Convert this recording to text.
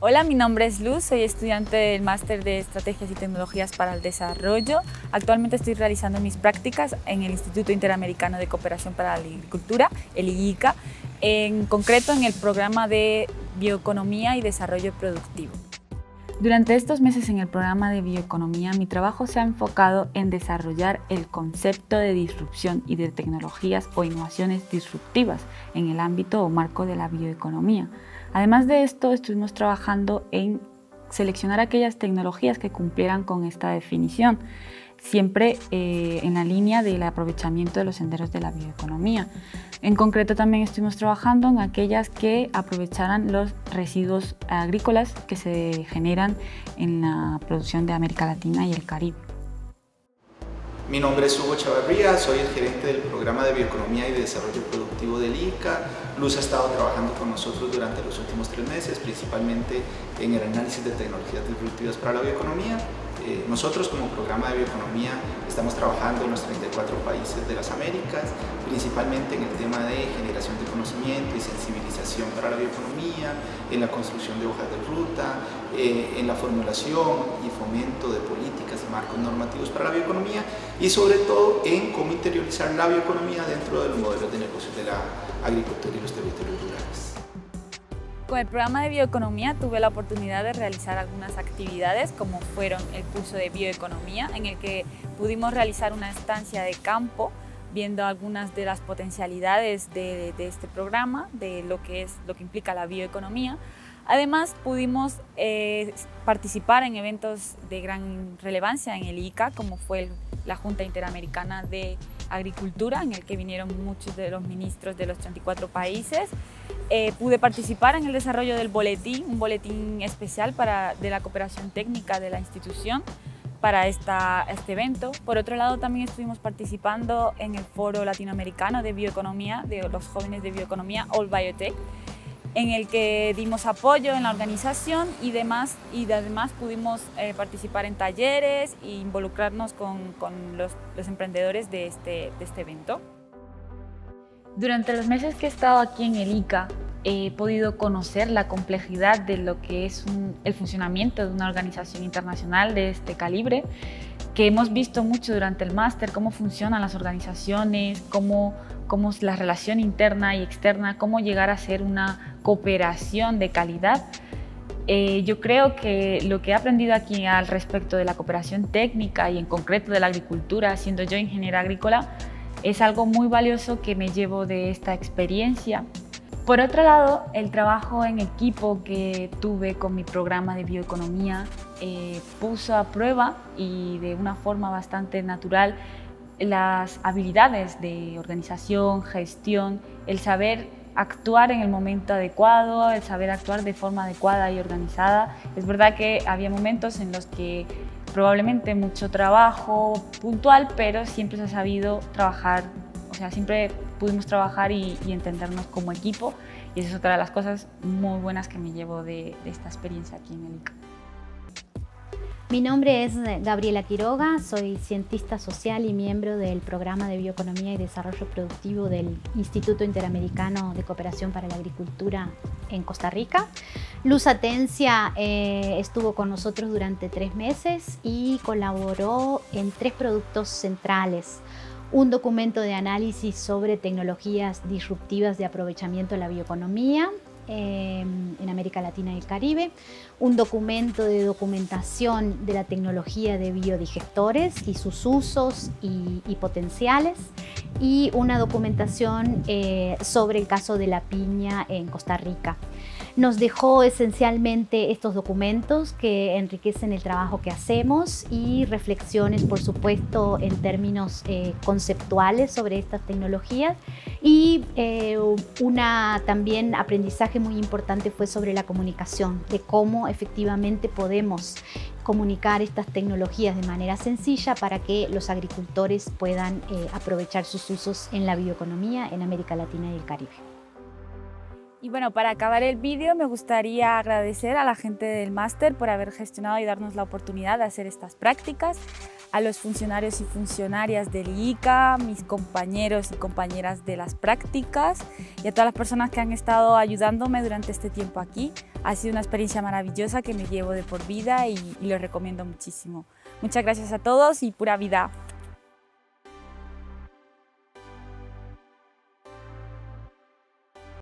Hola, mi nombre es Luz, soy estudiante del Máster de Estrategias y Tecnologías para el Desarrollo. Actualmente estoy realizando mis prácticas en el Instituto Interamericano de Cooperación para la Agricultura, el IICA, en concreto en el programa de Bioeconomía y Desarrollo Productivo. Durante estos meses en el programa de bioeconomía, mi trabajo se ha enfocado en desarrollar el concepto de disrupción y de tecnologías o innovaciones disruptivas en el ámbito o marco de la bioeconomía. Además de esto, estuvimos trabajando en seleccionar aquellas tecnologías que cumplieran con esta definición, siempre eh, en la línea del aprovechamiento de los senderos de la bioeconomía. En concreto también estuvimos trabajando en aquellas que aprovecharan los residuos agrícolas que se generan en la producción de América Latina y el Caribe. Mi nombre es Hugo Chavarría, soy el gerente del programa de bioeconomía y desarrollo productivo del ICA. Luz ha estado trabajando con nosotros durante los últimos tres meses, principalmente en el análisis de tecnologías disruptivas para la bioeconomía eh, nosotros como programa de bioeconomía estamos trabajando en los 34 países de las Américas, principalmente en el tema de generación de conocimiento y sensibilización para la bioeconomía, en la construcción de hojas de ruta, eh, en la formulación y fomento de políticas y marcos normativos para la bioeconomía y sobre todo en cómo interiorizar la bioeconomía dentro de los modelos de negocio de la agricultura y los territorios rurales. Con el programa de bioeconomía tuve la oportunidad de realizar algunas actividades como fueron el curso de bioeconomía en el que pudimos realizar una estancia de campo viendo algunas de las potencialidades de, este programa, de lo que, es, lo que implica la bioeconomía. Además pudimos eh, participar en eventos de gran relevancia en el ICA como fue la Junta Interamericana de Agricultura en el que vinieron muchos de los ministros de los 34 países eh, pude participar en el desarrollo del boletín, un boletín especial de la cooperación técnica de la institución para esta, este evento. Por otro lado, también estuvimos participando en el foro latinoamericano de bioeconomía, de los jóvenes de bioeconomía, All Biotech, en el que dimos apoyo en la organización y demás, y además pudimos eh, participar en talleres e involucrarnos con, con los, los, emprendedores de este, de este evento. Durante los meses que he estado aquí en el ICA, he podido conocer la complejidad de lo que es el funcionamiento de una organización internacional de este calibre, que hemos visto mucho durante el máster, cómo funcionan las organizaciones, cómo, cómo es la relación interna y externa, cómo llegar a ser una cooperación de calidad. Eh, yo creo que lo que he aprendido aquí al respecto de la cooperación técnica y en concreto de la agricultura, siendo yo ingeniera agrícola, es algo muy valioso que me llevo de esta experiencia. Por otro lado, el trabajo en equipo que tuve con mi programa de bioeconomía eh, puso a prueba y de una forma bastante natural las habilidades de organización, gestión, el saber actuar en el momento adecuado, el saber actuar de forma adecuada y organizada. Es verdad que había momentos en los que probablemente mucho trabajo puntual, pero siempre se ha sabido trabajar, o sea, siempre pudimos trabajar y, entendernos como equipo y esa es otra de las cosas muy buenas que me llevo de, de esta experiencia aquí en el ICA. Mi nombre es Gabriela Quiroga, soy cientista social y miembro del programa de bioeconomía y desarrollo productivo del Instituto Interamericano de Cooperación para la Agricultura en Costa Rica. Luz Atencia eh, estuvo con nosotros durante tres meses y colaboró en tres productos centrales. Un documento de análisis sobre tecnologías disruptivas de aprovechamiento de la bioeconomía, Em, en América Latina y el Caribe, un documento de documentación de la tecnología de biodigestores y sus usos y, potenciales, y una documentación eh, sobre el caso de la piña en Costa Rica. Nos dejó esencialmente estos documentos que enriquecen el trabajo que hacemos y reflexiones, por supuesto, en términos eh, conceptuales sobre estas tecnologías y eh, una también aprendizaje muy importante fue sobre la comunicación, de cómo efectivamente podemos comunicar estas tecnologías de manera sencilla para que los agricultores puedan eh, aprovechar sus usos en la bioeconomía en América Latina y el Caribe. Y bueno, para acabar el vídeo me gustaría agradecer a la gente del máster por haber gestionado y darnos la oportunidad de hacer estas prácticas, a los funcionarios y funcionarias del ICA, mis compañeros y compañeras de las prácticas y a todas las personas que han estado ayudándome durante este tiempo aquí. Ha sido una experiencia maravillosa que me llevo de por vida y, y lo recomiendo muchísimo. Muchas gracias a todos y pura vida.